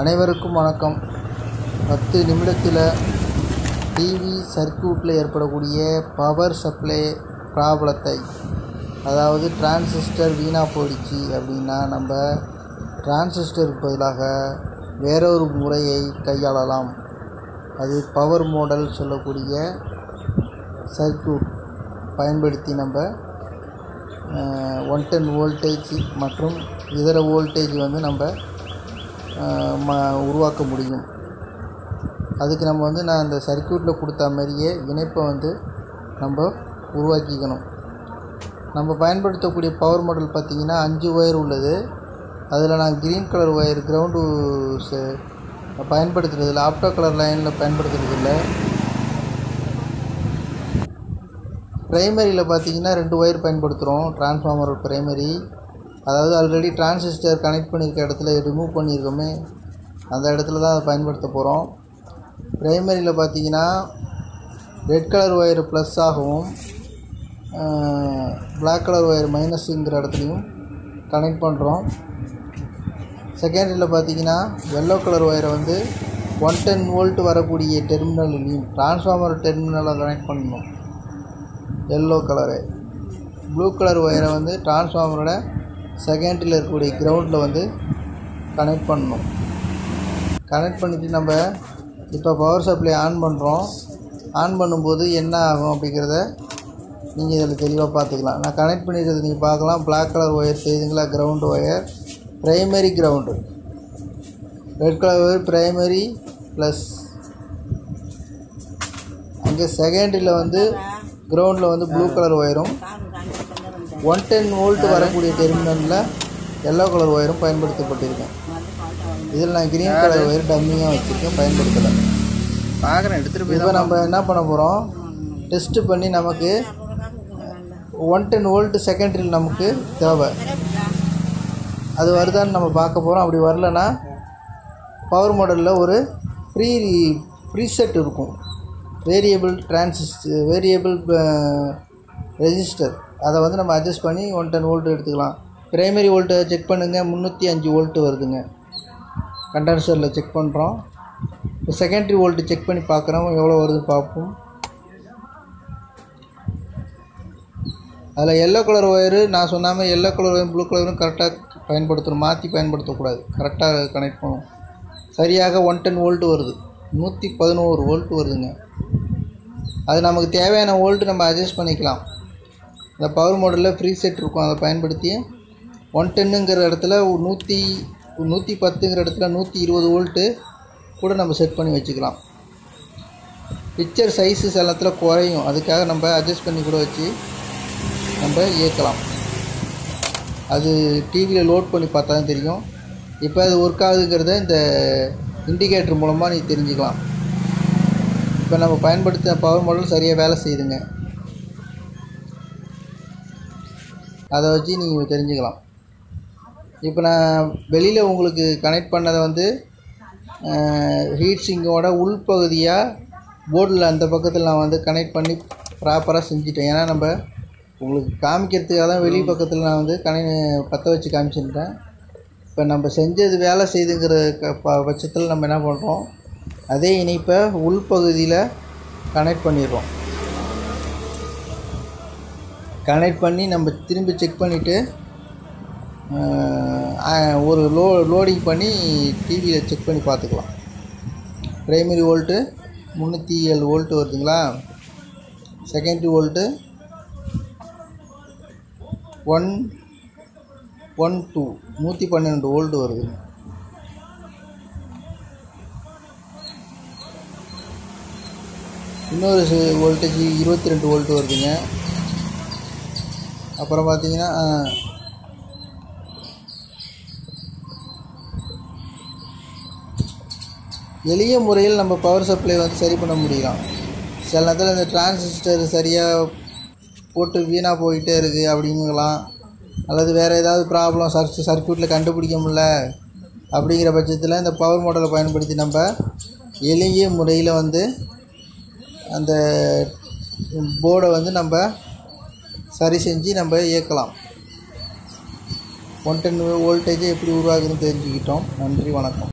அனைவருக்கும் வணக்கம். பத்து நிமிடத்தில் டிவி சர்க்யூட்டில் ஏற்படக்கூடிய பவர் சப்ளை ப்ராப்ளத்தை அதாவது டிரான்சிஸ்டர் வீணாக போயிடுச்சு அப்படின்னா நம்ம டிரான்சிஸ்டருக்கு பதிலாக வேறொரு முறையை கையாளலாம். அது பவர் மோடல் சொல்லக்கூடிய சர்க்யூட் பயன்படுத்தி நம்ம ஒன் டென் வோல்டேஜ் மற்றும் இதர வோல்டேஜ் வந்து நம்ம ம உருவாக்க முடியும். அதுக்கு நம்ம வந்து நான் அந்த சர்க்யூட்டில் கொடுத்த மாதிரியே இணைப்பை வந்து நம்ம உருவாக்கிக்கணும். நம்ம பயன்படுத்தக்கூடிய பவர் மாடல் பார்த்திங்கன்னா அஞ்சு ஒயர் உள்ளது. அதில் நான் க்ரீன் கலர் ஒயர் கிரவுண்டு பயன்படுத்துறது இல்லை ஆப்டோ கலர் லைனில் பயன்படுத்துகிறது இல்லை ப்ரைமரியில் பார்த்தீங்கன்னா ரெண்டு ஒயர் பயன்படுத்துகிறோம் டிரான்ஸ்ஃபார்மர் ப்ரைமரி அதாவது ஆல்ரெடி டிரான்சிஸ்டர் கனெக்ட் பண்ணியிருக்க இடத்துல ரிமூவ் பண்ணியிருக்கோமே அந்த இடத்துல தான் அதை பயன்படுத்த போகிறோம் ப்ரைமரியில் பார்த்தீங்கன்னா ரெட் கலர் ஒயர் ப்ளஸ் ஆகவும் பிளாக் கலர் ஒயர் மைனஸுங்கிற இடத்துலையும் கனெக்ட் பண்ணுறோம் செகண்டரியில் பார்த்தீங்கன்னா எல்லோ கலர் ஒயரை வந்து ஒன் டென் வோல்ட் வரக்கூடிய டெர்மினல்லையும் டிரான்ஸ்ஃபார்மர் டெர்மினலை கனெக்ட் பண்ணணும். எல்லோ கலரு ப்ளூ கலர் ஒயரை வந்து டிரான்ஸ்ஃபார்மரோட செகண்டரியில் இருக்கக்கூடிய கிரவுண்டில் வந்து கனெக்ட் பண்ணணும். கனெக்ட் பண்ணிவிட்டு நம்ம இப்போ பவர் சப்ளை ஆன் பண்ணுறோம் ஆன் பண்ணும்போது என்ன ஆகும் அப்படிங்கிறத நீங்கள் இதில் தெளிவாக பார்த்துக்கலாம். நான் கனெக்ட் பண்ணிடுறது நீங்கள் பார்க்கலாம். Black colour wire செய்துங்களா ground wire primary ground red colour wire primary plus அங்கே செகண்டரியில் வந்து கிரவுண்டில் வந்து ப்ளூ கலர் ஒயரும் ஒன் டென் வோல்ட் வரக்கூடிய டெர்மினலில் எல்லோ கலர் ஒயரும் பயன்படுத்தப்பட்டிருக்கேன் இதில் நான் க்ரீன் கலர் ஒயர் டம்மியாக வச்சுருக்கேன் பயன்படுத்தலை. பார்க்குறேன் எடுத்துகிட்டு போய் இப்போ நம்ம என்ன பண்ண போகிறோம் டெஸ்ட்டு பண்ணி நமக்கு ஒன் டென் வோல்ட் செகண்டரியில் நமக்கு தேவை. அது வருதான்னு நம்ம பார்க்க போகிறோம் அப்படி வரலன்னா பவர் மாடலில் ஒரு ஃப்ரீ ப்ரீசெட் இருக்கும். வேரியபிள் டிரான்சிஸ்ட் வேரியபிள் ரெஜிஸ்டர் அதை வந்து நம்ம அட்ஜஸ்ட் பண்ணி ஒன் டென் வோல்ட் எடுத்துக்கலாம். ப்ரைமரி வோல்ட்டை செக் பண்ணுங்கள் முந்நூற்றி அஞ்சு வோல்ட்டு வருதுங்க. கண்டென்சரில் செக் பண்ணுறோம் இப்போ செகண்டரி வோல்ட்டு செக் பண்ணி பார்க்குறோம் எவ்வளோ வருது பார்ப்போம். அதில் எல்லோ கலர் ஒயரு நான் சொன்னாமல் எல்லோ கலர் ஒயரும் ப்ளூ கலரும் கரெக்டாக பயன்படுத்தணும். மாற்றி பயன்படுத்தக்கூடாது கரெக்டாக கனெக்ட் பண்ணும் சரியாக ஒன் டென் வோல்ட்டு வருது. நூற்றி பதினோரு வோல்ட்டு வருதுங்க. அது நமக்கு தேவையான வோல்ட்டு நம்ம அட்ஜஸ்ட் பண்ணிக்கலாம். அந்த பவர் மாடலில் ஃப்ரீ செட் இருக்கும். அதை பயன்படுத்தி ஒன் டென்னுங்கிற இடத்துல ஒரு நூற்றி நூற்றி பத்துங்கிற இடத்துல நூற்றி இருபது வோல்ட்டு கூட நம்ம செட் பண்ணி வச்சுக்கலாம். பிக்சர் சைஸு சில இடத்துல குறையும். அதுக்காக நம்ம அட்ஜஸ்ட் பண்ணி கூட வச்சு நம்ம இயக்கலாம். அது டிவியில் லோட் பண்ணி பார்த்தா தான் தெரியும். இப்போ அது ஒர்க் ஆகுதுங்கிறத இந்த இண்டிகேட்டர் மூலமாக நீ தெரிஞ்சுக்கலாம். இப்போ நம்ம பயன்படுத்தின பவர் மாடல் சரியாக வேலை செய்யுதுங்க. அதை வச்சு நீங்கள் தெரிஞ்சுக்கலாம். இப்போ நான் வெளியில் உங்களுக்கு கனெக்ட் பண்ணதை வந்து ஹீட் சிங்கோட உள்பகுதியாக போர்டில் அந்த பக்கத்தில் நான் வந்து கனெக்ட் பண்ணி ப்ராப்பராக செஞ்சுட்டேன். ஏன்னா நம்ம உங்களுக்கு காமிக்கிறதுக்காக தான் வெளி பக்கத்தில் நான் வந்து கனை பற்ற வச்சு காமிச்சிருந்தேன். இப்போ நம்ம செஞ்சது வேலை செய்துங்கிற க ப பட்சத்தில் நம்ம என்ன பண்ணுறோம் அதே இணைப்பை உள்பகுதியில் கனெக்ட் பண்ணிடுறோம். கனெக்ட் பண்ணி நம்ம திரும்பி செக் பண்ணிவிட்டு ஒரு லோ லோடிங் பண்ணி டிவியில் செக் பண்ணி பார்த்துக்கலாம். ப்ரைமரி வோல்ட்டு முந்நூற்றி ஏழு வோல்ட்டு வருதுங்களா? Secondary volt one one two நூற்றி பன்னெண்டு வோல்ட்டு வருது. இன்னொரு வோல்டேஜ் இருபத்தி ரெண்டு வோல்ட்டு வருதுங்க. அப்புறம் பார்த்தீங்கன்னா எளிய முறையில் நம்ம பவர் சப்ளை வந்து சரி பண்ண முடியலாம். சில நேரத்தில் இந்த டிரான்சிஸ்டர் சரியாக போட்டு வீணாக போயிட்டே இருக்குது அப்படிங்கலாம் அல்லது வேறு ஏதாவது ப்ராப்ளம் சர்ச் சர்க்யூட்டில் கண்டுபிடிக்க முடியல அப்படிங்கிற பட்சத்தில் இந்த பவர் மாடலை பயன்படுத்தி நம்ம எளிய முறையில் வந்து அந்த போர்டை வந்து நம்ம சரி செஞ்சு நம்ம இயக்கலாம். ஒன் டென் வோல்டேஜை எப்படி உருவாகுதுன்னு தெரிஞ்சுக்கிட்டோம். நன்றி வணக்கம்.